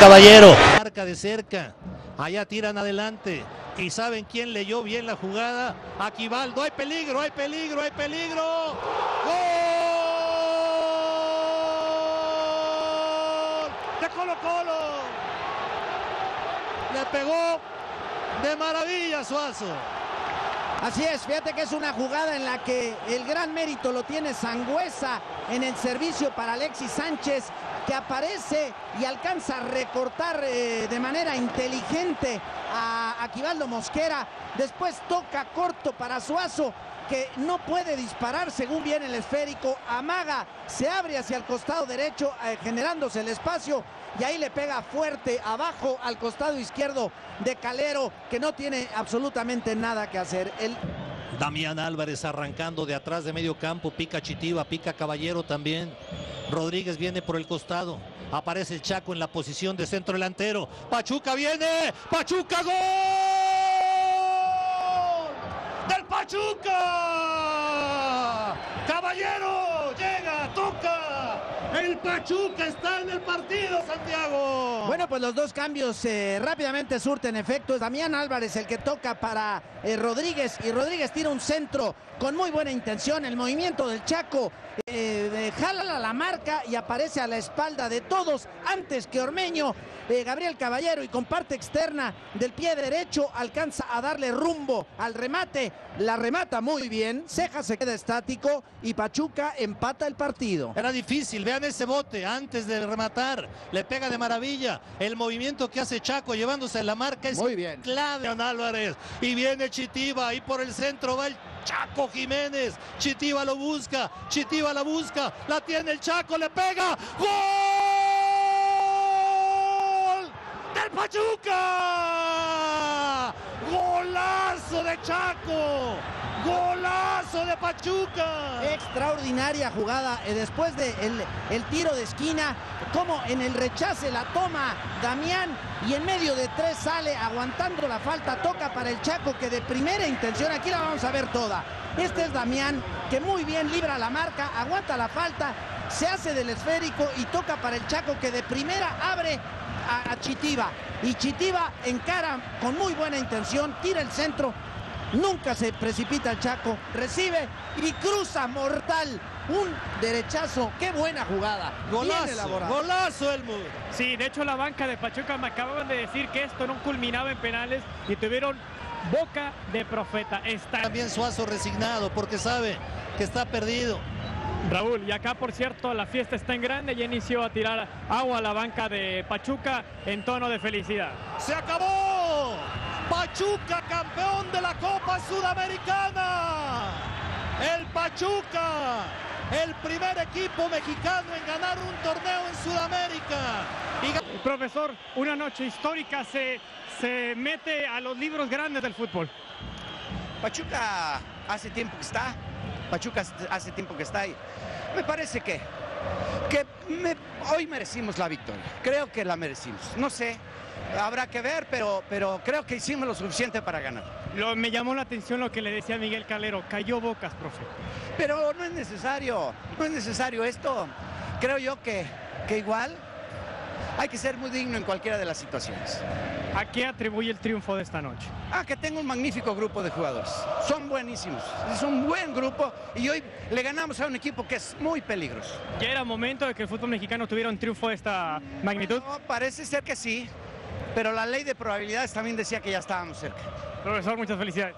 Caballero. Marca de cerca. Allá tiran adelante. ¿Y saben quién leyó bien la jugada? Aquivaldo. Hay peligro, hay peligro, hay peligro. ¡Gol! De Colo Colo. Le pegó de maravilla Suazo. Así es, fíjate que es una jugada en la que el gran mérito lo tiene Sangüesa en el servicio para Alexis Sánchez, que aparece y alcanza a recortar eh, de manera inteligente a Aquivaldo Mosquera. Después toca corto para Suazo, que no puede disparar según viene el esférico. Amaga, se abre hacia el costado derecho, eh, generándose el espacio. Y ahí le pega fuerte abajo al costado izquierdo de Calero, que no tiene absolutamente nada que hacer. El... Damián Álvarez arrancando de atrás de medio campo, pica Chitiva, pica Caballero también. Rodríguez viene por el costado. Aparece el Chaco en la posición de centro delantero. Pachuca viene. Pachuca gol. Del Pachuca. Caballero llega, toca. El Pachuca está en el partido, Santiago. Bueno, pues los dos cambios eh, rápidamente surten efecto. Es Damián Álvarez el que toca para eh, Rodríguez y Rodríguez tira un centro con muy buena intención. El movimiento del Chaco eh, jala la marca y aparece a la espalda de todos antes que Ormeño. Eh, Gabriel Caballero y con parte externa del pie derecho alcanza a darle rumbo al remate. La remata muy bien. Ceja se queda estático y Pachuca empata el partido. Era difícil, vean ese bote antes de rematar. Le pega de maravilla. El movimiento que hace Chaco llevándose la marca es Muy bien. clave. Álvarez. Y viene Chitiba. Y por el centro va el Chaco Jiménez. Chitiba lo busca. Chitiba la busca. La tiene el Chaco. Le pega. ¡Gol! ¡Del Pachuca! ¡Golazo de Chaco! ¡Golazo de Pachuca! Extraordinaria jugada eh, después del de el tiro de esquina, como en el rechace la toma Damián y en medio de tres sale aguantando la falta, toca para el Chaco que de primera intención, aquí la vamos a ver toda. Este es Damián que muy bien libra la marca, aguanta la falta, se hace del esférico y toca para el Chaco que de primera abre a, a Chitiba. Y Chitiba encara con muy buena intención, tira el centro, Nunca se precipita el Chaco, recibe y cruza mortal. Un derechazo, qué buena jugada. Golazo, golazo Elmur. Sí, de hecho la banca de Pachuca me acababan de decir que esto no culminaba en penales y tuvieron boca de profeta. Está También Suazo resignado porque sabe que está perdido. Raúl, y acá por cierto la fiesta está en grande, ya inició a tirar agua a la banca de Pachuca en tono de felicidad. ¡Se acabó! Pachuca campeón de la Copa Sudamericana. El Pachuca, el primer equipo mexicano en ganar un torneo en Sudamérica. Y Profesor, una noche histórica se, se mete a los libros grandes del fútbol. Pachuca hace tiempo que está. Pachuca hace tiempo que está ahí. Me parece que, que me- hoy merecimos la victoria. Creo que la merecimos. No sé, habrá que ver, pero, pero creo que hicimos lo suficiente para ganar. Lo, me llamó la atención lo que le decía Miguel Calero, cayó bocas, profe. Pero no es necesario, no es necesario esto. Creo yo que, que igual hay que ser muy digno en cualquiera de las situaciones. ¿A qué atribuye el triunfo de esta noche? Ah, que tengo un magnífico grupo de jugadores. Son buenísimos. Es un buen grupo y hoy le ganamos a un equipo que es muy peligroso. ¿Ya era momento de que el fútbol mexicano tuviera un triunfo de esta magnitud? No, parece ser que sí, pero la ley de probabilidades también decía que ya estábamos cerca. Profesor, muchas felicidades.